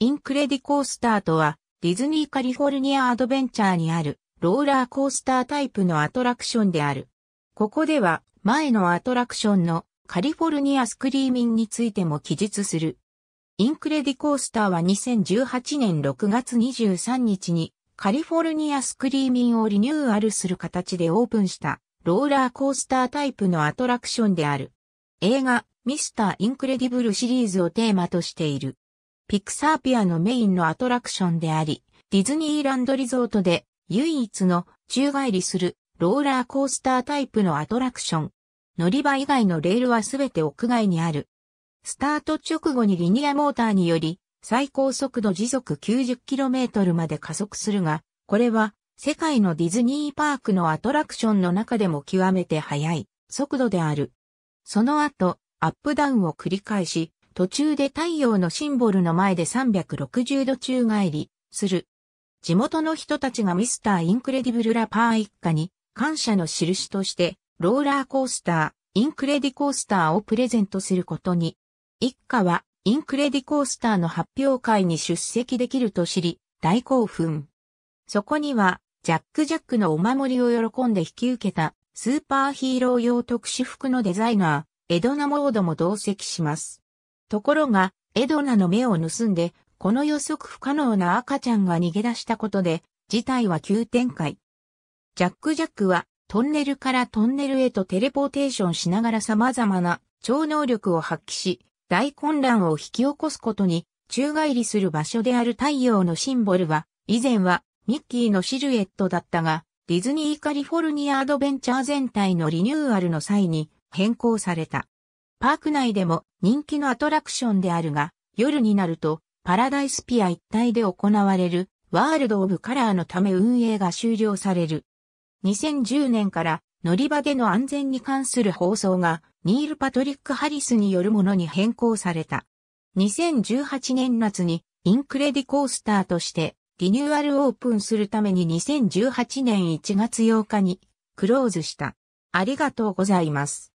インクレディコースターとは、ディズニーカリフォルニアアドベンチャーにある、ローラーコースタータイプのアトラクションである。ここでは、前のアトラクションのカリフォルニアスクリーミンについても記述する。インクレディコースターは2018年6月23日にカリフォルニアスクリーミンをリニューアルする形でオープンしたローラーコースタータイプのアトラクションである。映画ミスター・インクレディブルシリーズをテーマとしている。ピクサーピアのメインのアトラクションであり、ディズニーランドリゾートで唯一の宙返りするローラーコースタータイプのアトラクション。乗り場以外のレールはすべて屋外にある。スタート直後にリニアモーターにより最高速度時速 90km まで加速するが、これは世界のディズニーパークのアトラクションの中でも極めて速い速度である。その後、アップダウンを繰り返し、途中で太陽のシンボルの前で360度宙返りする。地元の人たちがミスターインクレディブルらパー一家に感謝の印としてローラーコースター、インクレディコースターをプレゼントすることに、一家はインクレディコースターの発表会に出席できると知り、大興奮。そこには、ジャック・ジャックのお守りを喜んで引き受けた、スーパーヒーロー用特殊服のデザイナー、エドナ・モードも同席します。ところが、エドナの目を盗んで、この予測不可能な赤ちゃんが逃げ出したことで、事態は急展開。ジャック・ジャックは、トンネルからトンネルへとテレポーテーションしながら様々な超能力を発揮し、大混乱を引き起こすことに、宙返りする場所である太陽のシンボルは、以前はミッキーのシルエットだったが、ディズニーカリフォルニアアドベンチャー全体のリニューアルの際に変更された。パーク内でも人気のアトラクションであるが、夜になるとパラダイスピア一帯で行われるワールド・オブ・カラーのため運営が終了される。2010年から乗り場での安全に関する放送がニール・パトリック・ハリスによるものに変更された。2018年夏にインクレディコースターとしてリニューアルオープンするために2018年1月8日にクローズした。ありがとうございます。